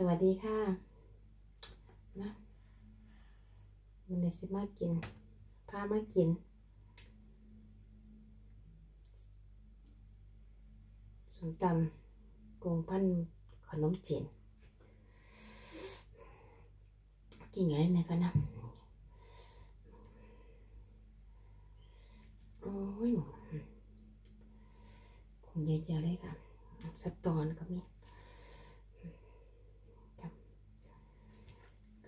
สวัสดีค่ะมามันเลยสิมากินพามากิน สมตำกงพันขนมจีนกินไงเนกันนะโอ้ยคงเยอะๆเลยค่ะสตอนก็มี ขน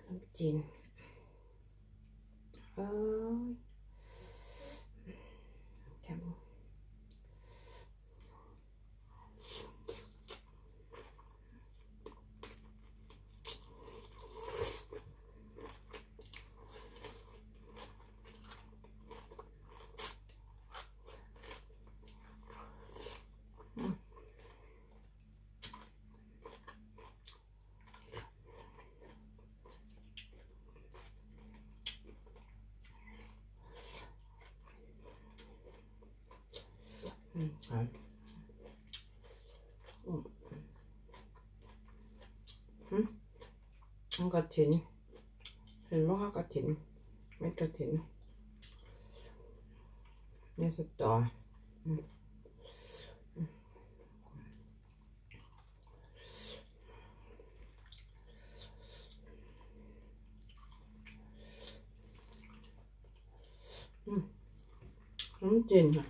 ม จีนเอ้ยครับอื มครับอืมอืมมันกระถิน เห็นว่าเขากระถิน ไม่กระถินเนี่ยสตออืมอืมอืมน้ำจีนค่ะ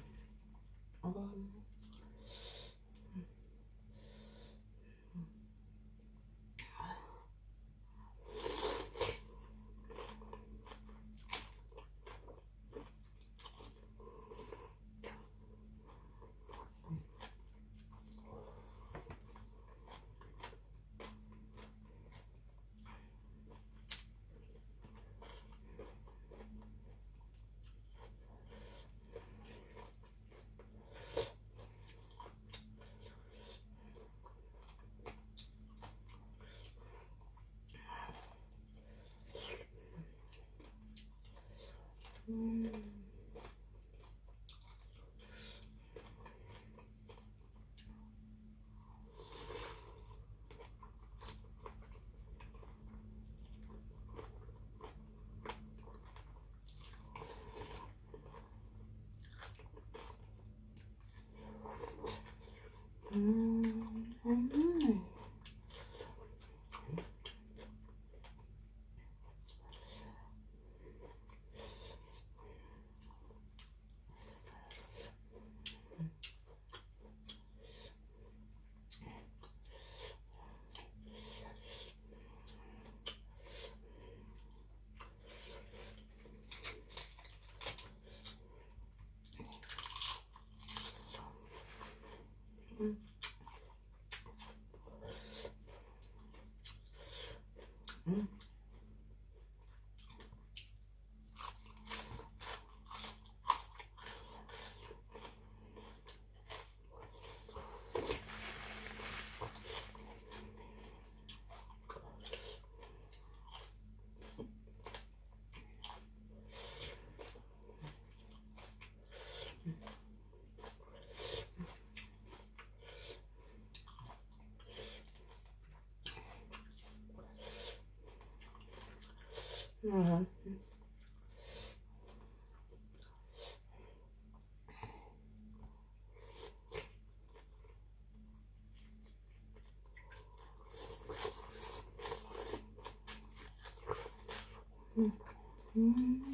อ๋อ อืมอืมอืม นะค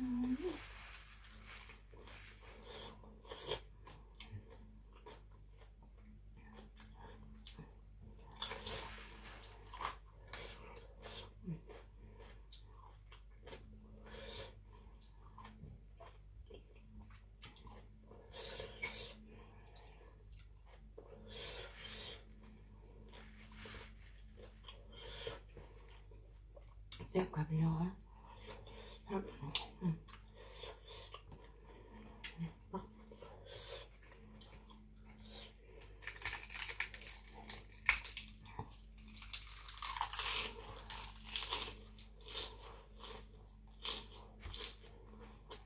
ะอืมอืมแซ่บกับพี่น้องครับอืม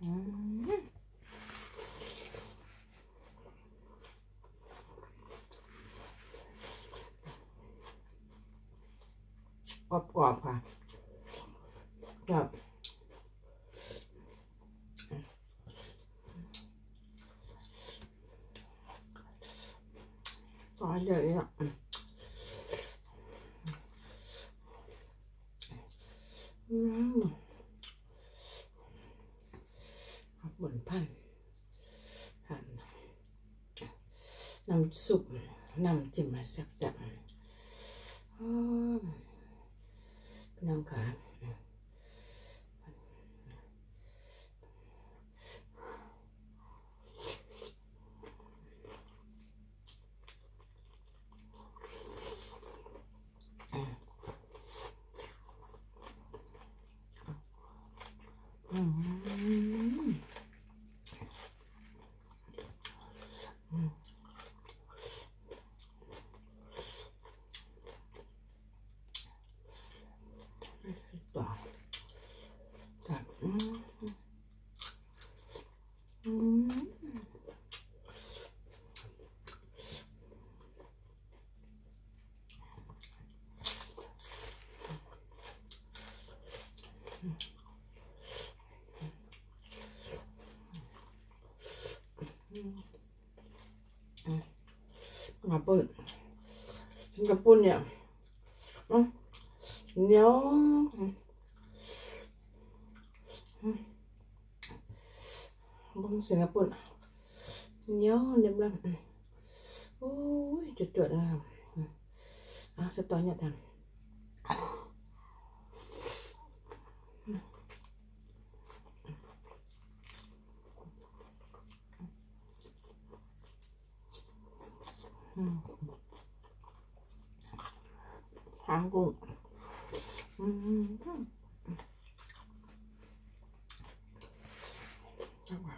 อืมกรอบกรอบๆค่ะกับซ อสเดี๋ยอะอะอืมขอบนพันน้ำซุปน้ำจิ้มแซ่บๆอืมพี่น้องค่ะ อืม ต่อกับอื มอืมกระปุนกระปุ้นเนี่ยเหนียวบางสิงกระปุ้นเหนียวเนียบเลยโอ้ยจุดๆนะครับอะสตอเนี่ยทำ หางกุ้งอืมจังหวะ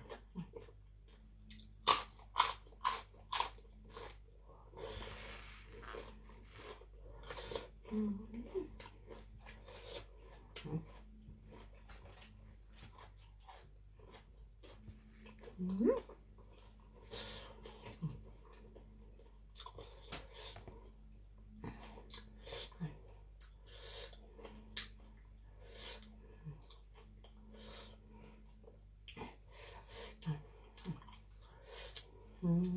อืม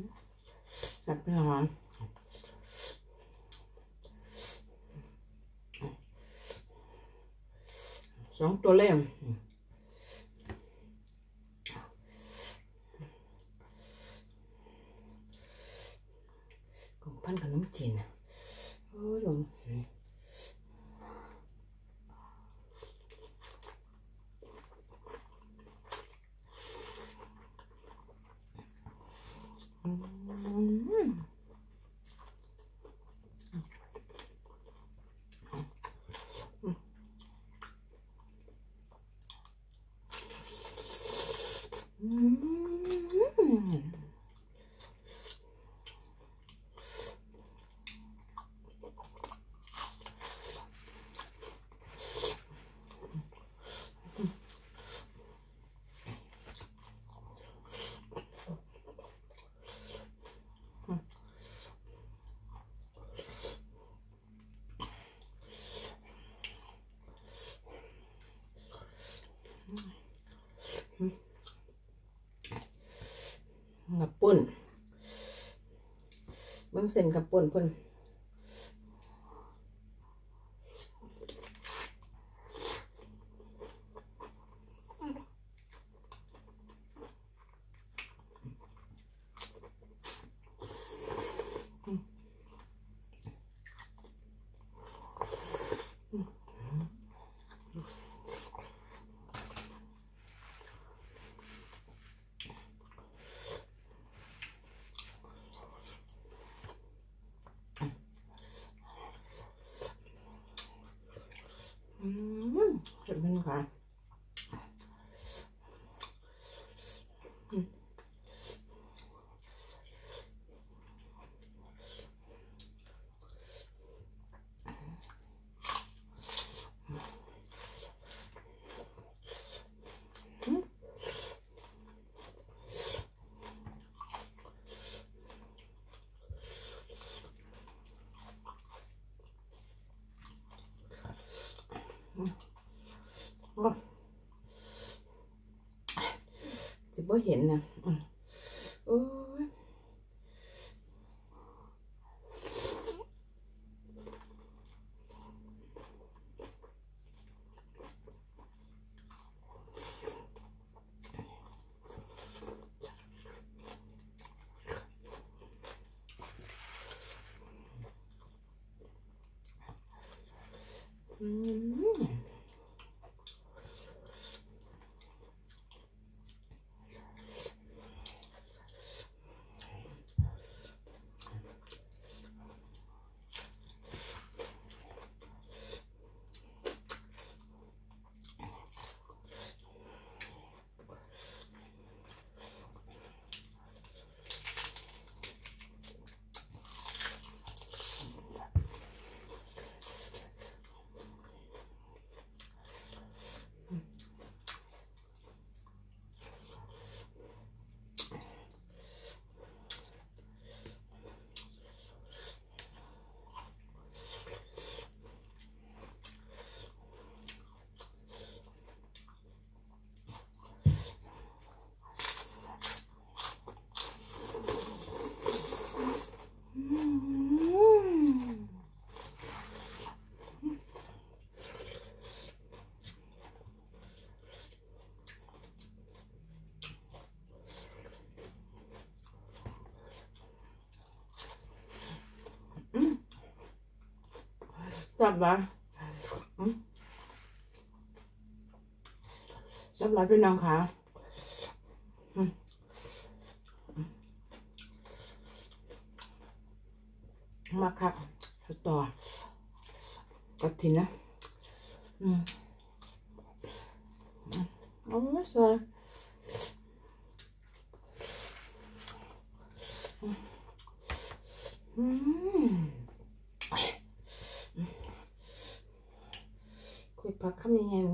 จับไปหอม สองตัวเล่มของพันขนมจีนนะโอ้ยลงอืมอืมกับปุ่น เบิ่งเส้นกับป่นเพิ่นืมเห็นไหมคะ บ่เห็นนะอืมโอ้ยอืม จับบ้าจับหลายพี่น้องค่ะมาค่ะต่อกระถินนะอืมอืมโอ้ยสวยอืม คุยพักคำยัง